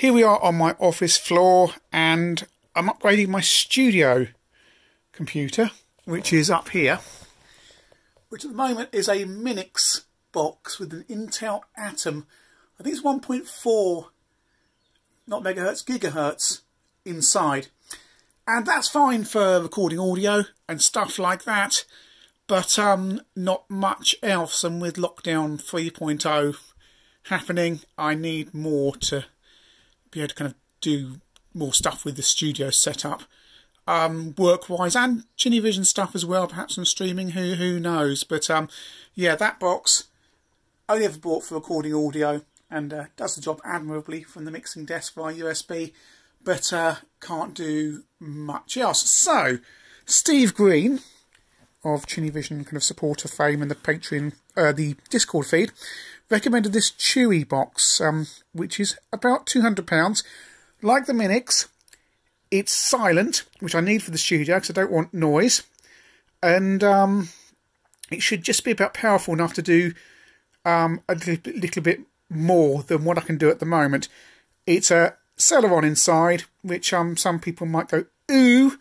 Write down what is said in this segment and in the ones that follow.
Here we are on my office floor and I'm upgrading my studio computer, which is up here, which at the moment is a Minix box with an Intel Atom. I think it's 1.4, not megahertz, gigahertz inside. And that's fine for recording audio and stuff like that, but um, not much else. And with Lockdown 3.0 happening, I need more to be able to kind of do more stuff with the studio setup. Um, work-wise and Vision stuff as well, perhaps on streaming, who who knows. But um, yeah, that box only ever bought for recording audio and uh, does the job admirably from the mixing desk via USB, but uh, can't do much else. So, Steve Green of Vision kind of supporter fame and the Patreon, uh, the Discord feed, recommended this CHUWI box, um, which is about £200. Like the Minix, it's silent, which I need for the studio because I don't want noise. And um, it should just be about powerful enough to do um, a little, bit more than what I can do at the moment. It's a Celeron inside, which um, some people might go, ooh,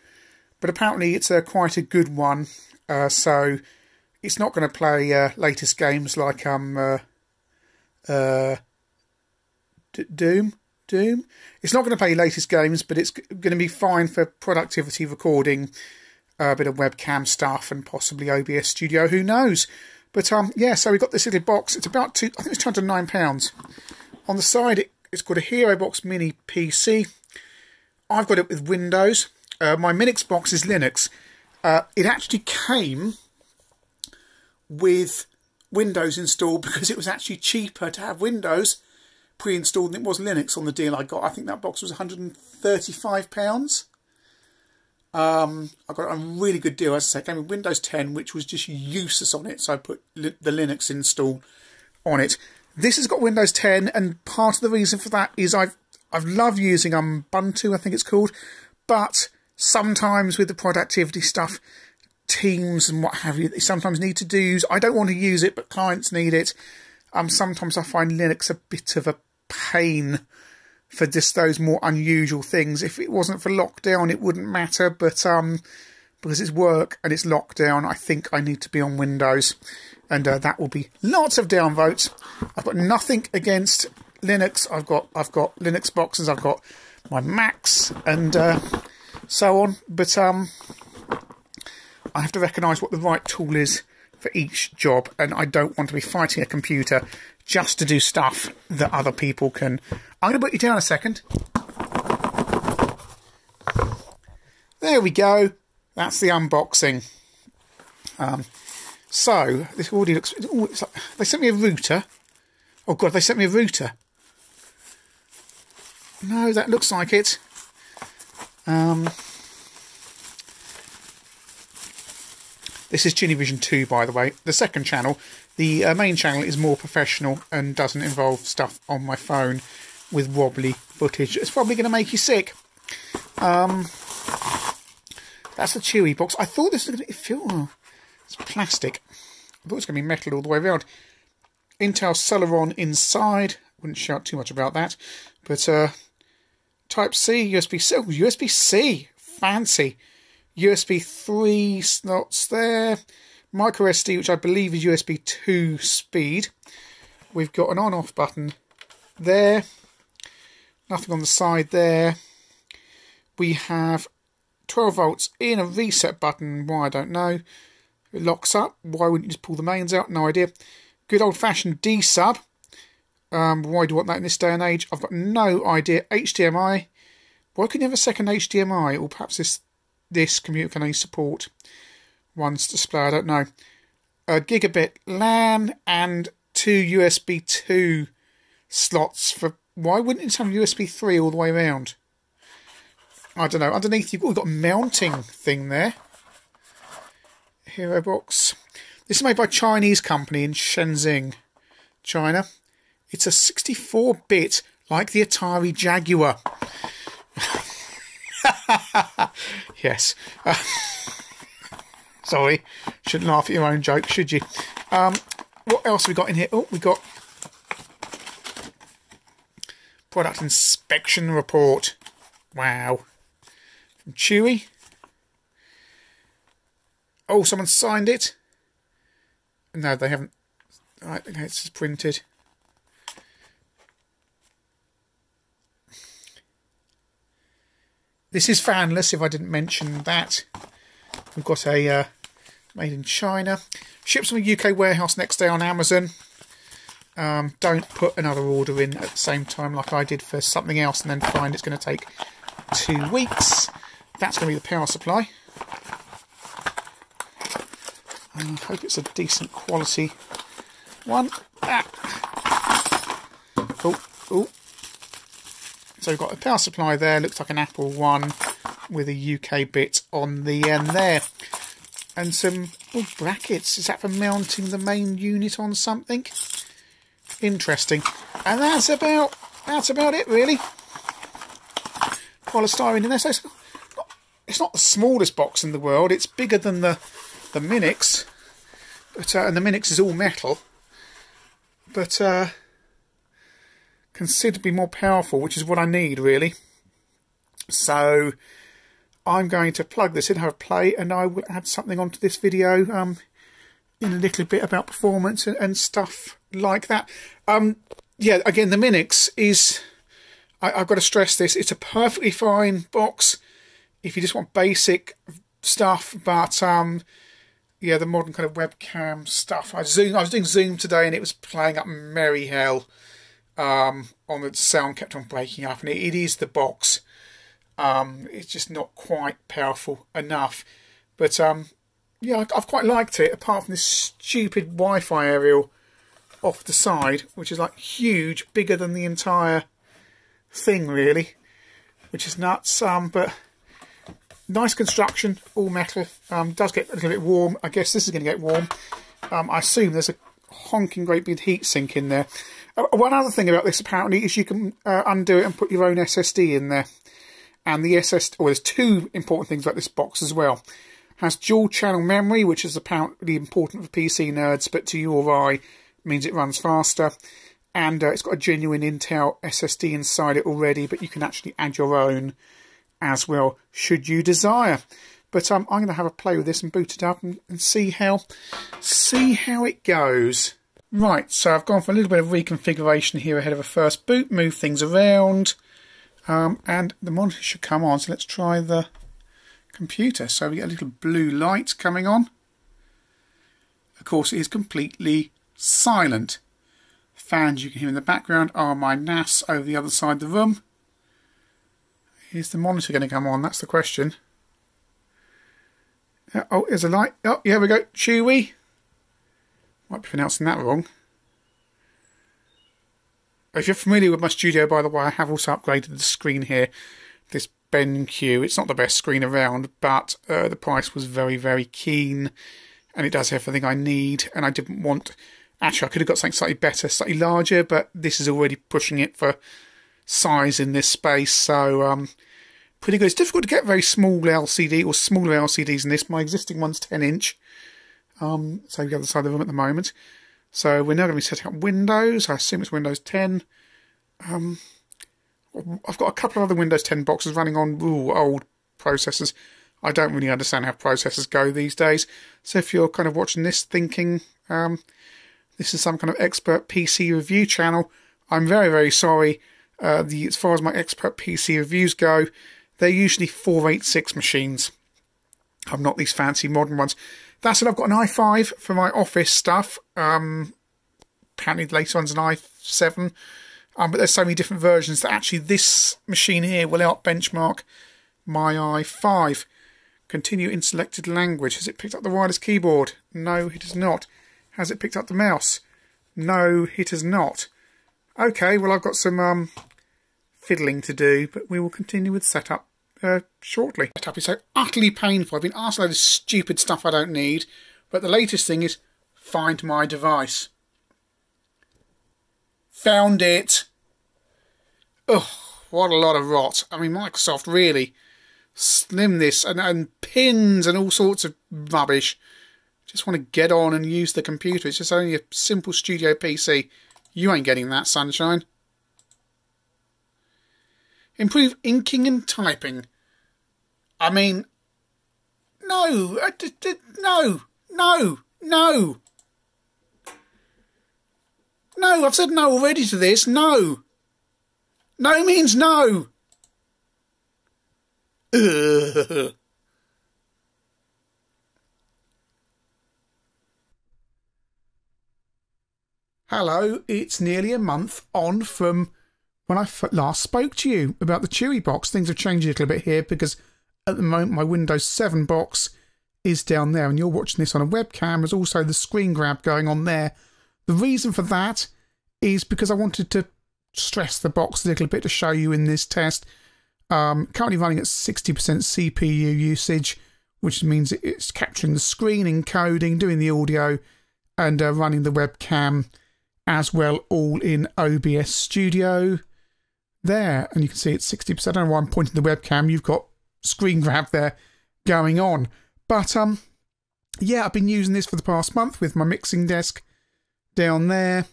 but apparently it's a, quite a good one. Uh, so it's not going to play uh, latest games like um, uh, uh, Doom. Doom. It's not going to play latest games, but it's going to be fine for productivity recording, a bit of webcam stuff, and possibly OBS Studio. Who knows? But um, yeah. So we've got this little box. It's about two. I think it's two hundred nine pounds. On the side, it, it's got a HeroBox Mini PC. I've got it with Windows. Uh, my Minix box is Linux. Uh, it actually came with Windows installed because it was actually cheaper to have Windows pre-installed than it was Linux on the deal I got. I think that box was £135. Um, I got a really good deal. As I say, came with Windows 10, which was just useless on it, so I put li the Linux install on it. This has got Windows 10, and part of the reason for that is I've I've loved using Ubuntu, I think it's called, but sometimes with the productivity stuff, Teams and what have you, sometimes need to do. I don't want to use it, but clients need it. Um, sometimes I find Linux a bit of a pain for just those more unusual things. If it wasn't for lockdown, it wouldn't matter, but um, because it's work and it's lockdown, I think I need to be on Windows, and uh, that will be lots of downvotes. I've got nothing against Linux. I've got I've got Linux boxes. I've got my Macs and uh, so on, but um, I have to recognise what the right tool is for each job, and I don't want to be fighting a computer just to do stuff that other people can. I'm going to put you down a second. There we go. That's the unboxing. Um, so this already looks. Like, they sent me a router. Oh god, they sent me a router. No, that looks like it. Um, This is Vision 2, by the way. The second channel. The uh, main channel is more professional and doesn't involve stuff on my phone with wobbly footage. It's probably going to make you sick. Um, that's the CHUWI box. I thought this was going to feel... Oh, it's plastic. I thought it was going to be metal all the way around. Intel Celeron inside. Wouldn't shout too much about that. But uh, Type C, USB-C. Oh, USB-C. Fancy. USB 3 slots there. Micro SD, which I believe is USB 2 speed. We've got an on-off button there. Nothing on the side there. We have 12 volts in a reset button. Why, I don't know. It locks up. Why wouldn't you just pull the mains out? No idea. Good old-fashioned D-sub. Um, why do you want that in this day and age? I've got no idea. HDMI. Why couldn't you have a second HDMI? Or perhaps this this computer can only support one's display. I don't know. A gigabit LAN and two USB 2 slots for. Why wouldn't it have USB 3 all the way around? I don't know. Underneath you've oh, got a mounting thing there. HeroBox. This is made by a Chinese company in Shenzhen, China. It's a 64 bit like the Atari Jaguar. yes. Sorry, shouldn't laugh at your own joke, should you? Um, what else have we got in here? Oh, we got Product inspection report. Wow. From CHUWI. Oh, someone signed it. No, they haven't. Right, okay, it's just printed. This is fanless, if I didn't mention that. We've got a uh, made in China. Ships from a UK warehouse next day on Amazon. Um, don't put another order in at the same time like I did for something else and then find it's going to take two weeks. That's going to be the power supply. I hope it's a decent quality one. Ah. Oh, oh. So we've got a power supply there, looks like an Apple one with a UK bit on the end there. And some oh, brackets. Is that for mounting the main unit on something? Interesting. And that's about that's about it really. Polystyrene in there. So it's not, it's not the smallest box in the world. It's bigger than the the Minix, but uh, and the Minix is all metal, but uh, considerably more powerful, which is what I need really. So I'm going to plug this in, have a play, and I will add something onto this video um, in a little bit about performance and, and stuff like that. Um, yeah, again, the Minix is. I, I've got to stress this. It's a perfectly fine box if you just want basic stuff, but um, yeah, the modern kind of webcam stuff. I zoom. I was doing Zoom today, and it was playing up merry hell. Um, on the sound kept on breaking up, and it, it is the box. Um, it's just not quite powerful enough. But um, yeah, I've quite liked it. Apart from this stupid Wi-Fi aerial off the side, which is like huge, bigger than the entire thing, really, which is nuts. Um, but Nice construction, all metal. Um, does get a little bit warm. I guess this is going to get warm. Um, I assume there's a honking great big heat sink in there. Uh, one other thing about this apparently is you can uh, undo it and put your own SSD in there. And the SSD, well, there's two important things about this box as well. It has dual channel memory, which is apparently important for PC nerds, but to your eye means it runs faster. And uh, it's got a genuine Intel SSD inside it already, but you can actually add your own as well, should you desire. But um, I'm going to have a play with this and boot it up and, and see how see how it goes. Right, so I've gone for a little bit of reconfiguration here ahead of a first boot, move things around, um, and the monitor should come on. So let's try the computer. So we get a little blue light coming on. Of course, it is completely silent. Fans you can hear in the background are my NAS over the other side of the room. Is the monitor going to come on? That's the question. Uh, oh, there's a light. Oh, here we go. CHUWI. Might be pronouncing that wrong. If you're familiar with my studio, by the way, I have also upgraded the screen here. This BenQ. It's not the best screen around, but uh, the price was very, very keen. And it does everything I need. And I didn't want... Actually, I could have got something slightly better, slightly larger, but this is already pushing it for size in this space. So um, pretty good. It's difficult to get very small LCD or smaller LCDs in this. My existing one's 10 inch. Um, so the other side of the room at the moment. So we're now going to be setting up Windows. I assume it's Windows 10. Um, I've got a couple of other Windows 10 boxes running on ooh, old processors. I don't really understand how processors go these days. So if you're kind of watching this thinking um, this is some kind of expert PC review channel, I'm very, very sorry. Uh, the as far as my expert PC reviews go, they're usually 486 machines. I'm not these fancy modern ones. That's it. I've got an i5 for my office stuff. Um, apparently the latest one's an i7. Um, but there's so many different versions that actually this machine here will out benchmark my i5. Continue in selected language. Has it picked up the wireless keyboard? No, it has not. Has it picked up the mouse? No, it has not. Okay, well I've got some um, fiddling to do, but we will continue with setup uh, shortly. Setup is so utterly painful. I've been asked a load of stupid stuff I don't need, but the latest thing is find my device. Found it. Oh, what a lot of rot. I mean, Microsoft really slim this and, and pins and all sorts of rubbish. Just want to get on and use the computer. It's just only a simple studio PC. You ain't getting that, sunshine. Improve inking and typing. I mean, no, uh, no, no, no. No, I've said no already to this. No. No means no. Hello, it's nearly a month on from when I last spoke to you about the CHUWI box. Things have changed a little bit here because at the moment my Windows 7 box is down there and you're watching this on a webcam. There's also the screen grab going on there. The reason for that is because I wanted to stress the box a little bit to show you in this test. Um, currently running at 60% CPU usage, which means it's capturing the screen, encoding, doing the audio, and uh, running the webcam as well, all in OBS Studio. There, and you can see it's 60%. I don't know why I'm pointing the webcam. You've got screen grab there going on. But um, yeah, I've been using this for the past month with my mixing desk down there,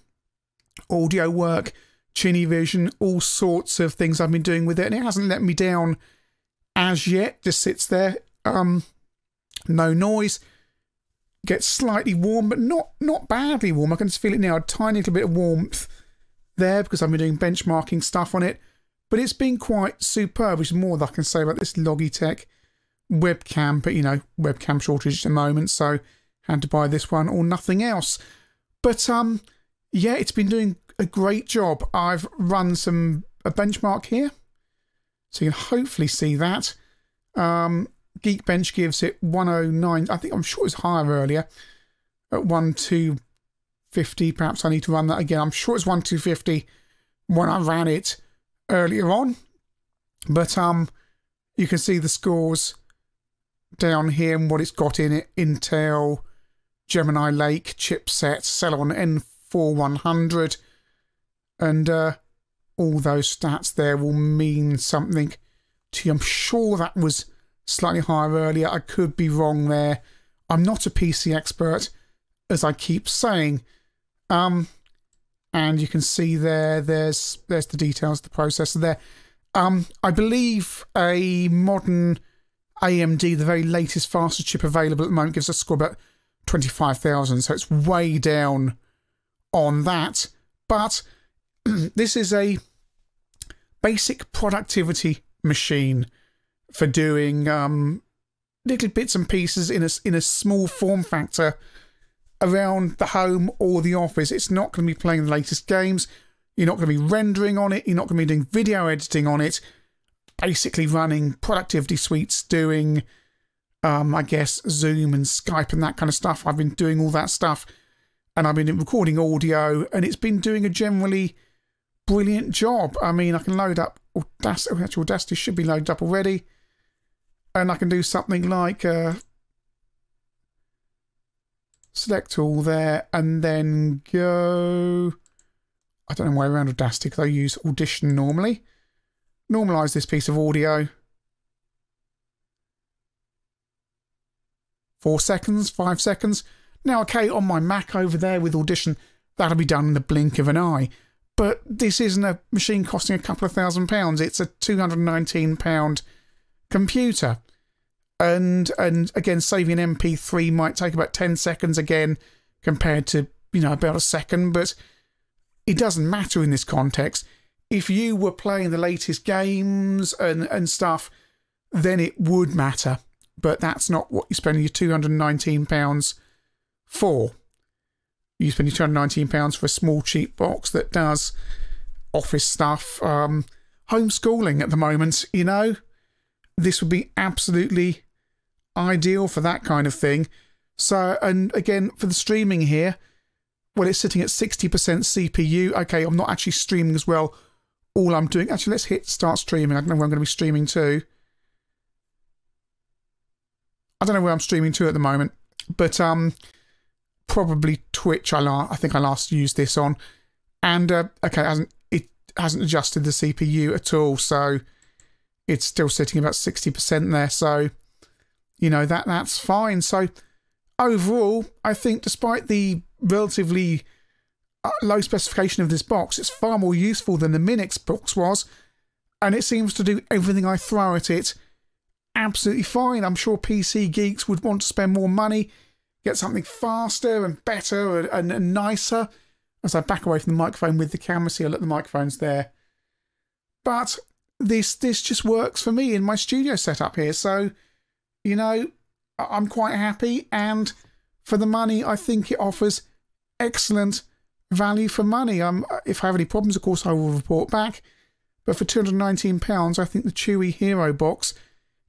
audio work, ChinnyVision, all sorts of things I've been doing with it, and it hasn't let me down as yet. Just sits there, um, no noise. Gets slightly warm, but not not badly warm. I can just feel it now, a tiny little bit of warmth there because I've been doing benchmarking stuff on it. But it's been quite superb, which is more that I can say about this Logitech webcam. But you know, webcam shortage at the moment, so had to buy this one or nothing else. But um, yeah, it's been doing a great job. I've run some a benchmark here, so you can hopefully see that. Um, Geekbench gives it 109. I think I'm sure it was higher earlier at 1250. Perhaps I need to run that again. I'm sure it's 1250 when I ran it earlier on. But um, you can see the scores down here and what it's got in it. Intel, Gemini Lake chipset, Celeron N4100, and uh, all those stats there will mean something to you. I'm sure that was slightly higher earlier. I could be wrong there. I'm not a PC expert, as I keep saying. Um, and you can see there, there's there's the details, of the processor there. Um, I believe a modern AMD, the very latest fastest chip available at the moment, gives a score about 25,000, so it's way down on that. But this is a basic productivity machine for doing um, little bits and pieces in a, in a small form factor around the home or the office. It's not going to be playing the latest games. You're not going to be rendering on it. You're not going to be doing video editing on it. Basically, running productivity suites, doing, um, I guess, Zoom and Skype and that kind of stuff. I've been doing all that stuff and I've been recording audio and it's been doing a generally brilliant job. I mean, I can load up Audacity, actual Audacity should be loaded up already. And I can do something like uh, select all there and then go. I don't know why around Audacity because I use Audition normally. Normalize this piece of audio. Four seconds, five seconds. Now, okay, on my Mac over there with Audition, that'll be done in the blink of an eye. But this isn't a machine costing a couple of thousand pounds. It's a £219 computer. And and again, saving an MP3 might take about 10 seconds again compared to, you know, about a second. But it doesn't matter in this context. If you were playing the latest games and, and stuff, then it would matter. But that's not what you're spending your £219 for you spend your £219 for a small cheap box that does office stuff, um, homeschooling at the moment, you know, this would be absolutely ideal for that kind of thing. So, and again, for the streaming here, well, it's sitting at 60% CPU. Okay, I'm not actually streaming as well. All I'm doing, actually, let's hit start streaming. I don't know where I'm going to be streaming to. I don't know where I'm streaming to at the moment, but um, probably Twitch. I la- I think I last used this on, and uh, okay, it hasn't it hasn't adjusted the CPU at all, so it's still sitting about sixty percent there. So you know that that's fine. So overall, I think despite the relatively uh, low specification of this box, it's far more useful than the Minix box was. and it seems to do everything I throw at it absolutely fine. I'm sure PC geeks would want to spend more money, get something faster and better and, and nicer. As I back away from the microphone with the camera, see I look the microphone's there. But this this just works for me in my studio setup here. So, you know, I'm quite happy, and for the money, I think it offers excellent value for money. Um, if I have any problems, of course, I will report back. But for £219, I think the CHUWI HeroBox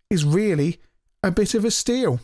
is really a bit of a steal.